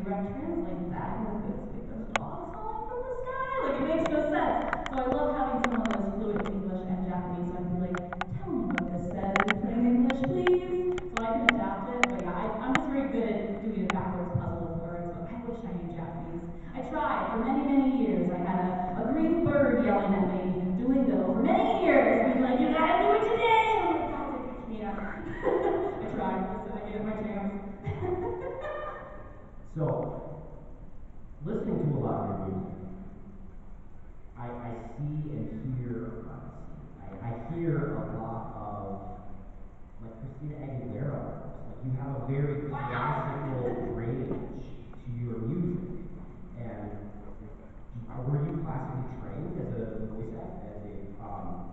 If you that, a lot of, like Christina Aguilera, like you have a very classical range to your music. And were you classically trained as a voice act, as a, um,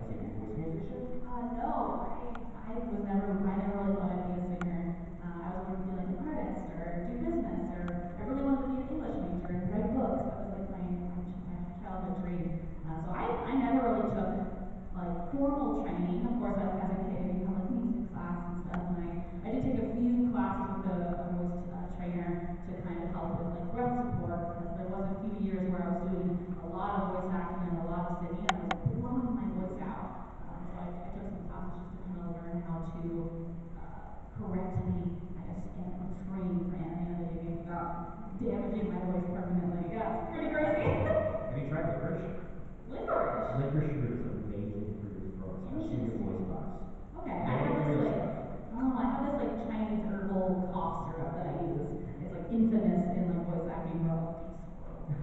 as a voice musician? Uh, no, I, I was never, I never really I'd be a singer. Uh, I was going to be like an artist or do business or I really wanted to be an English major and write books. That was like my, my, my childhood dream. Uh, so I, I never really took like formal training. Of course, as a kid, you have like music class and stuff. And I, I did take a few classes with a, a voice uh, trainer to kind of help with like breath support because there was a few years where I was doing a lot of voice acting and a lot of singing and I was blowing my voice out. Um, so I, I took some classes just to kind of learn how to uh, correctly, I guess, stand on screen for anonymity without damaging my voice permanently. Yeah, it's pretty crazy. Have you tried licorice? Licorice. Licorice root is amazing for your throat, especially your voice box. Okay, I have this like, oh, I have this like Chinese herbal cough syrup that I use. It's like infamous in the voice acting world.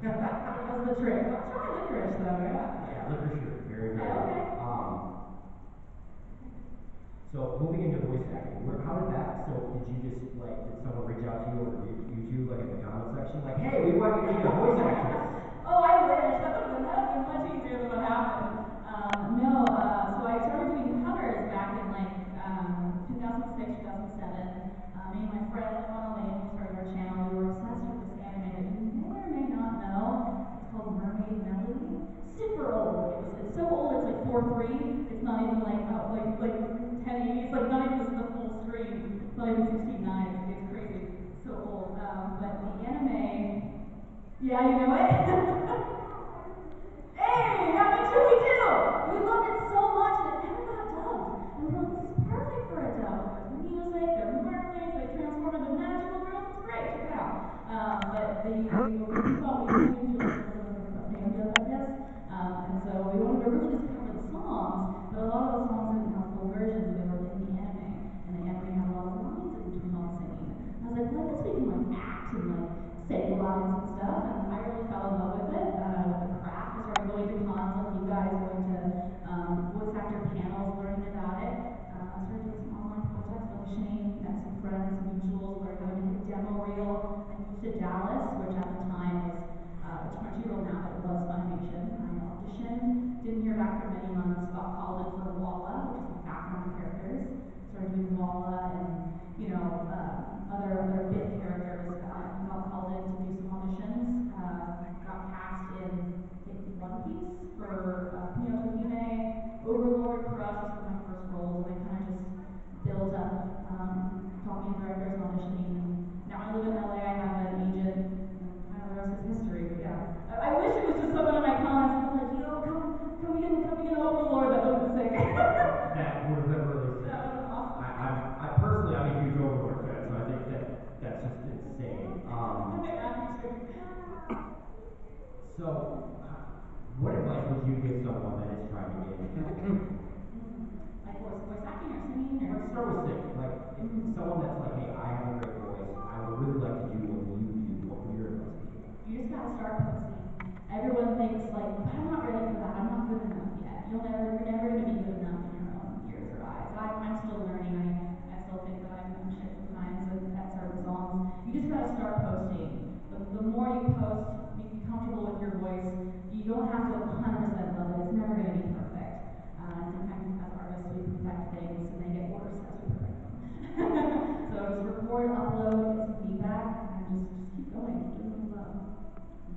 That's the trick. I'll try licorice though, yeah. Yeah, licorice root, very good. Yeah, okay. Um, so moving into voice acting, where, how did you just, like, did someone reach out to you over You- YouTube, like in the comment section, like, hey, we want you to be a voice actress? Oh, I wish. That would have been, that would have been much easier than what happened. Um, no, uh, so I started doing covers back in like um, 2006, 2007. Uh, me and my friend, Emma Lane, who started our channel, we were obsessed with this anime that you may or may not know. It's called Mermaid Melody. Super old. It's, it's so old, it's like 4.3. It's not even like, uh, like, like 1080. It's like not even this is the full screen. It's not even 16.9. It's, it's crazy. So old. Um, but the anime yeah, you know it? hey, yeah, me too, me too! We loved it so much that it never got dubbed. And we thought this is perfect for a dub. The music, their mermaids, they transform into magical girls, it's great, check it out. Um, but the, we we were do. Um, and so we wanted to really just cover the songs, but a lot of songs have versions, were in the anime. And the anime a lot of lines the singing. I was like, well, we like like say lines and stuff, and I really fell in love with it, uh, with the craft. I started going to cons like you guys, going to um, voice actor panels, learning about it. Uh, I started doing some online projects, auditioning, met some friends, some mutuals, learned how to make a demo reel. I moved to Dallas, which at the time was uh, Crunchyroll now, but it was Funimation. I auditioned, didn't hear back for many months, got called in for Walla, which is the background characters. Started doing Walla and, you know, uh, other, other bit characters. Uh, got called in to do some. Uh, got cast in, I think, One Piece for uh, Hime, Overlord, Crush, those were my first roles, and I kind of just built up, um, talking to directors and auditioning. Now I live in LA, I have an agent, and kind of the rest is history, but yeah. I, I wish it was just someone in my comments who was like, yo, come, come in, come in, Overlord, that would have been sick. That would have been really sick. That would've been awesome. I, I'm, I personally, I'm a huge Overlord fan, so I think that, that's just insane. Um, so, what advice would you give someone that is trying to get like, voice, voice acting or singing? Or? Let's start with singing. Like, if someone that's like, hey, I have a great voice, I would really like to do what you do, what would your advice be? You just gotta start posting. Everyone thinks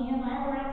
me and my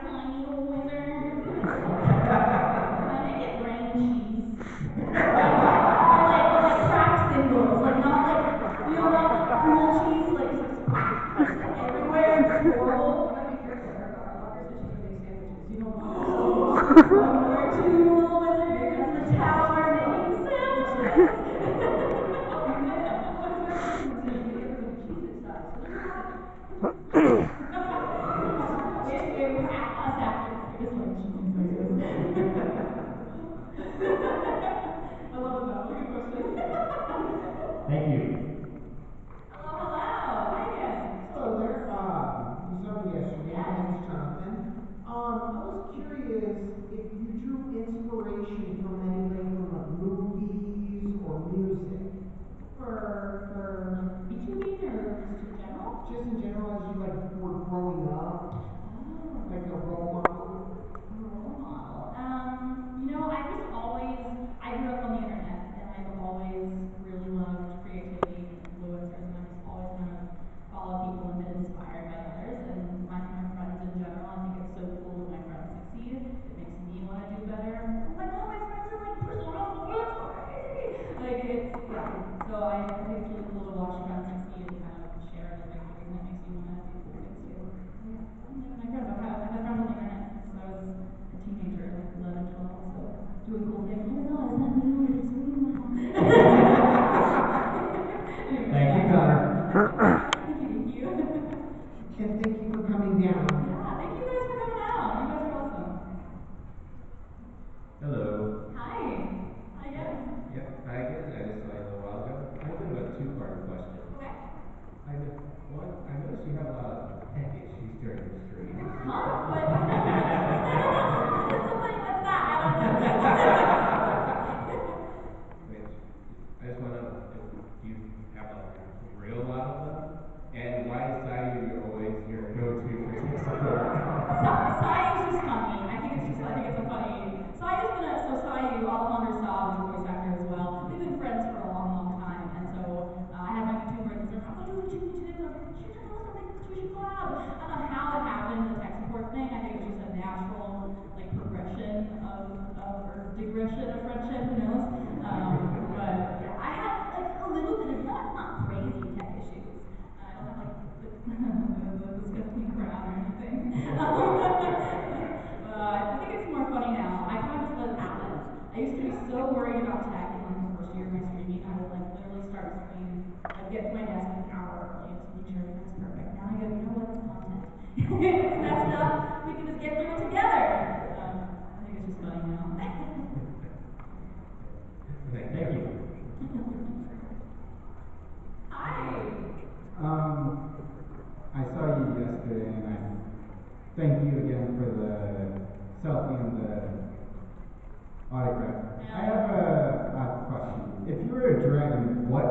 just in general as you like were growing up, ah. like the role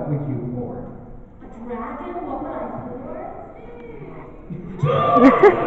what would you hoard? A dragon? What would I hoard?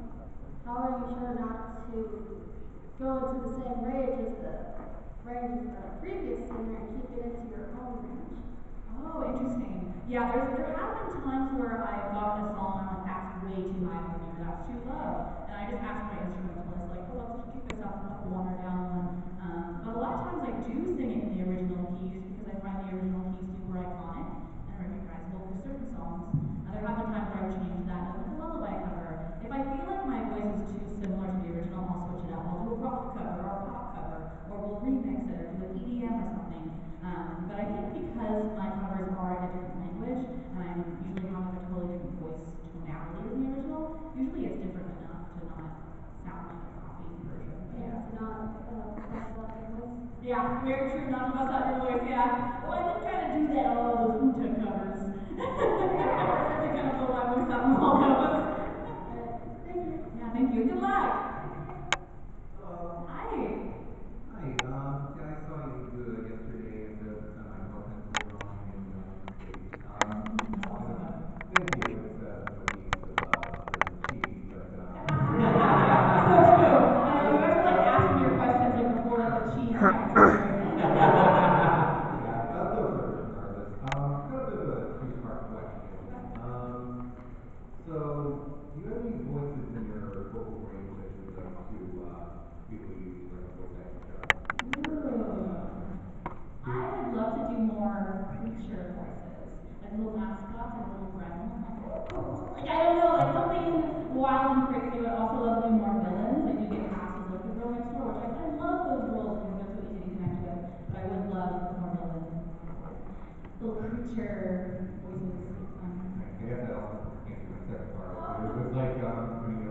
How are you sure not to go into the same range as the range of the previous singer and keep it into your own range? Oh, interesting. Yeah, there's, there have been times where I've gotten a song and like, that's way too high for me, that's too low. And I just ask my instrument the original. Usually it's different enough to not sound like a copy version. Yeah, it's not uh, Yeah, very true, not about that your voice, yeah. Well, I did kind to do that on all those Uta covers. to kind of pull my voice out all those. Thank you. Yeah, thank you. Good luck. Uh, hi. Hi, um, yeah, I saw you yesterday. I would love to do more creature voices, like little mascots and little gremlins. Like I don't know, like something wild and crazy. I would also love to do more villains. I do get cast as like the girl next which I, I love those roles because they're so easy to connect with. But I would love more villains, little creature voices. Um, I guess that also answers my second part, which was like um, when you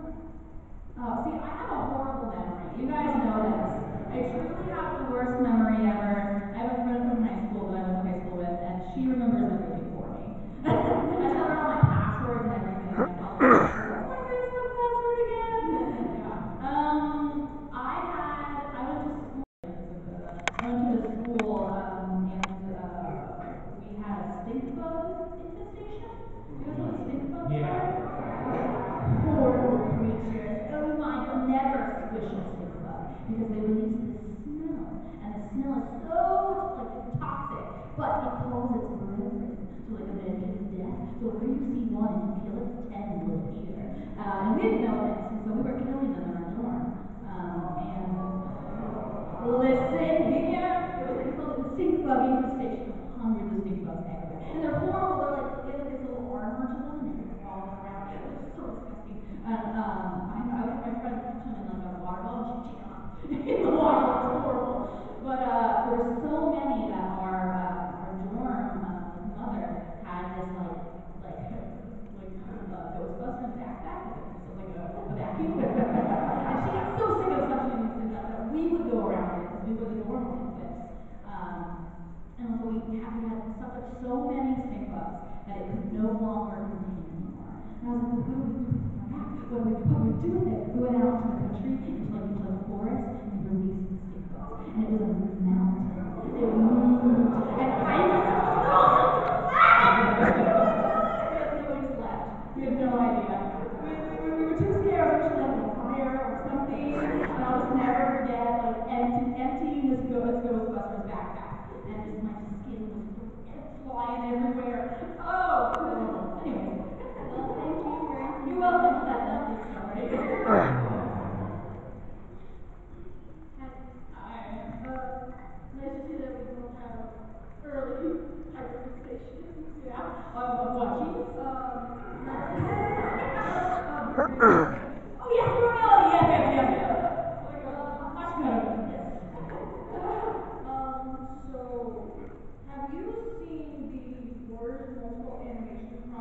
Oh, see, I have a horrible memory. You guys know this. I truly have the worst memory ever. that it could no longer contain anymore. And I was like, what do we do with we, we it? We went out into the country, and like into the forest, and released the scapegoats. And it was amazing.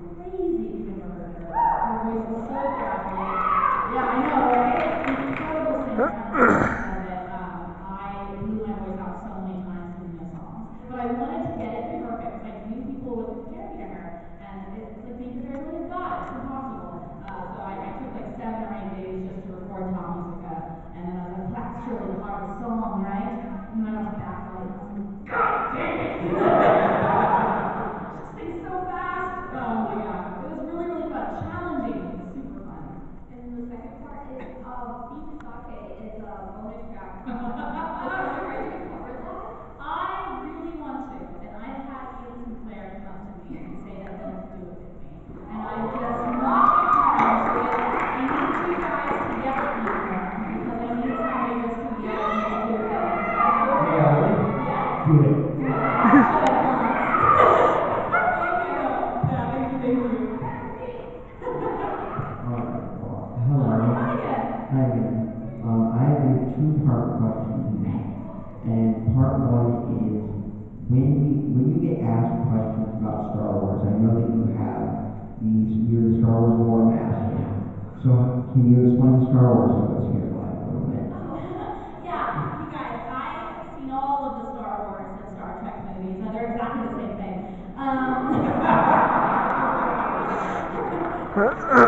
Thank you. Huh?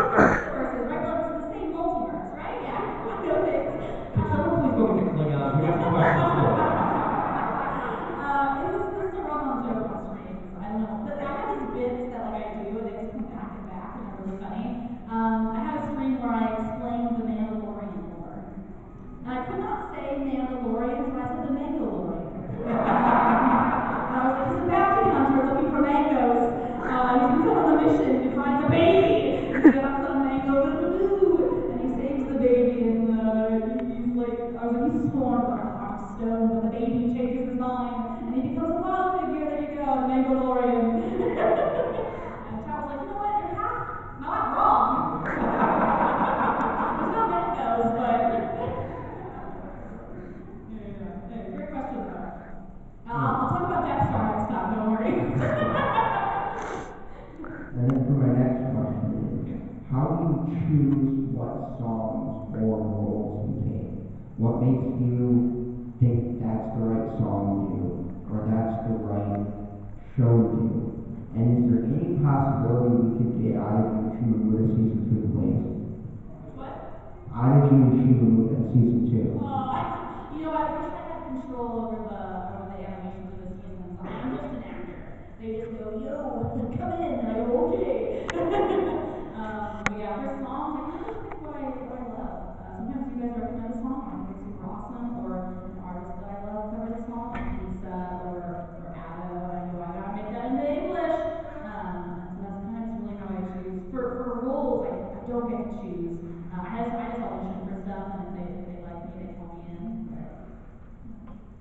you know, I wish I had control over the over the animations of this game. I'm just an actor. They just go, yo, come in.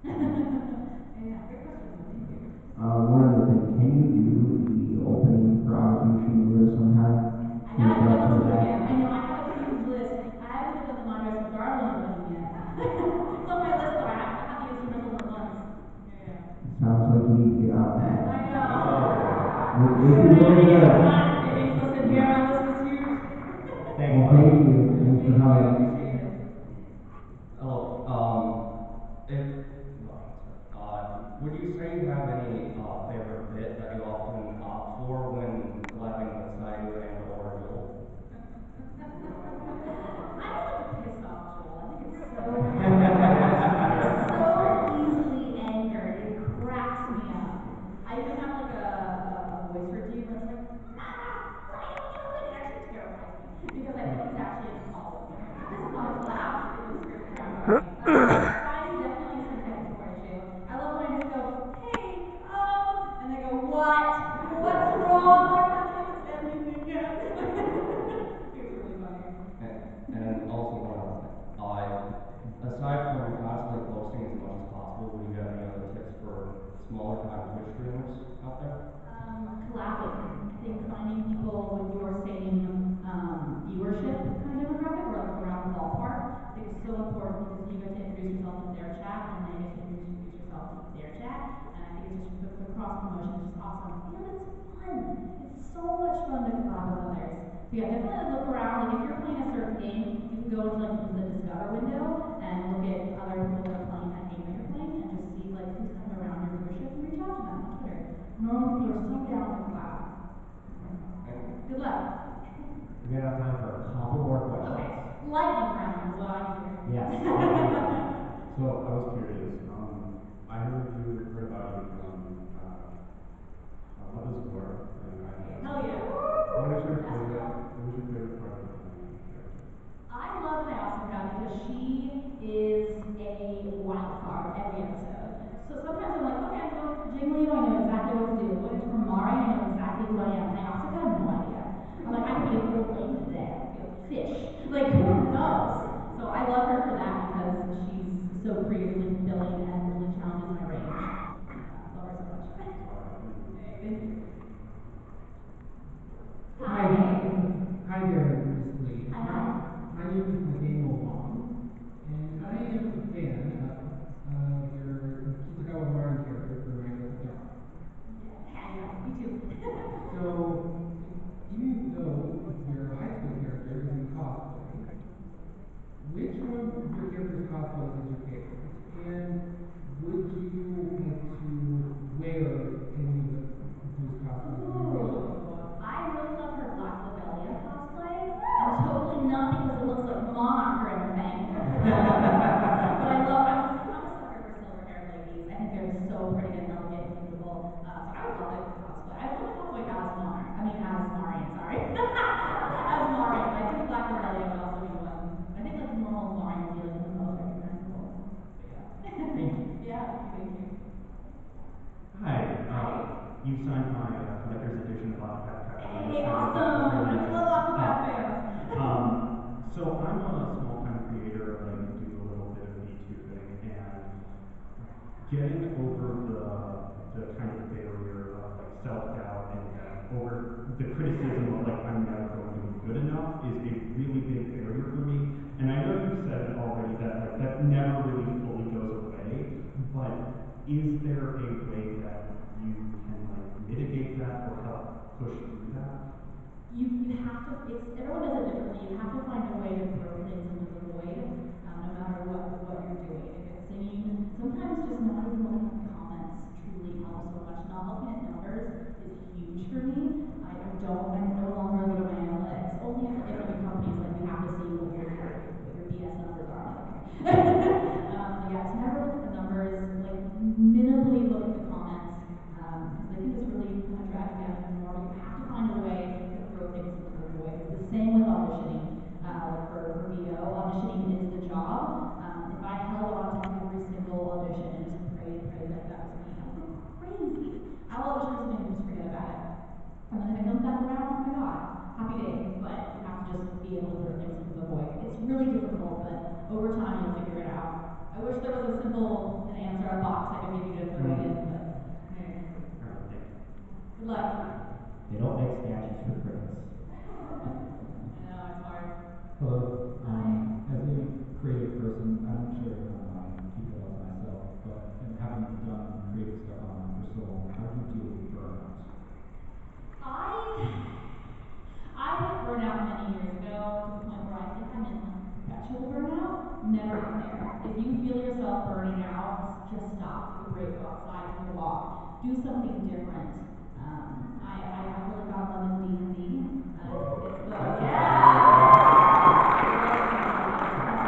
Uh, one other thing, can you do the opening for our future universe sometime? I know, I know, I know, I have a huge list. I haven't put the Mondays of Garland on yet. it's on my list, but I have to have the instrumental at once. Yeah. Sounds like you need to get out that. I know. We're, we're doing good. Listen, here, our list is huge. Thank you. Thank you. Thanks for having me. their chat. And I think it's just the, cross promotion is just awesome. And it's fun. It's so much fun to collab with others. So yeah, definitely look around. Like if you're playing a certain game, you can go into like the discover window and look at other people that are playing that game that you're playing and just see like who's coming around your viewership and reach out to them on Twitter. Normal people are so down to collab. Good luck. We ran out have time for a couple more questions. Okay, lightning round is what I. Yes. so I was I? Hell yeah. What is your favorite? What is your favorite character? I love Madison because she is a wild card every episode. So sometimes I'm like, okay, I I know exactly what to do. When from Mari, I know exactly who I am. Have no idea. I'm like, I could be a little late. Fish. Like, who knows? So I love her for that because she's so creatively filling and Они не смотрели. Is there a way that you can like mitigate that or help push through that? You, you have to, it's, everyone does it differently. You have to find a way to throw things into the void, um, no matter what, what you're doing. If it's singing, sometimes just not and that's what I want for God. Happy day. but you have to just be able to things for the boy. It's really difficult, but over time you'll figure it out. I wish there was a simple an answer, a box I could give you to throw it in, but yeah. good luck. They don't make statues for friends. I know, it's hard. Hello. do something different. Um, I, I, I really got love in D&D. Uh, the, yeah.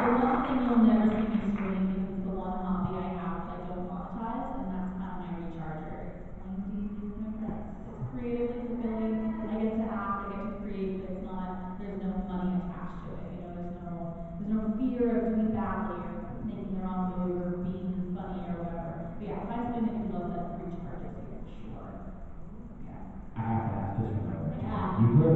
the one thing you'll never see me streaming because the one hobby I have that I don't monetize, and that's kind my recharger. Playing D&D with creative. I get to act, I get to create, but it's not, there's no money attached to it. You know, there's no, there's no fear of doing badly or making the wrong or being funny or whatever. But yeah, if I spend it in love, that's You.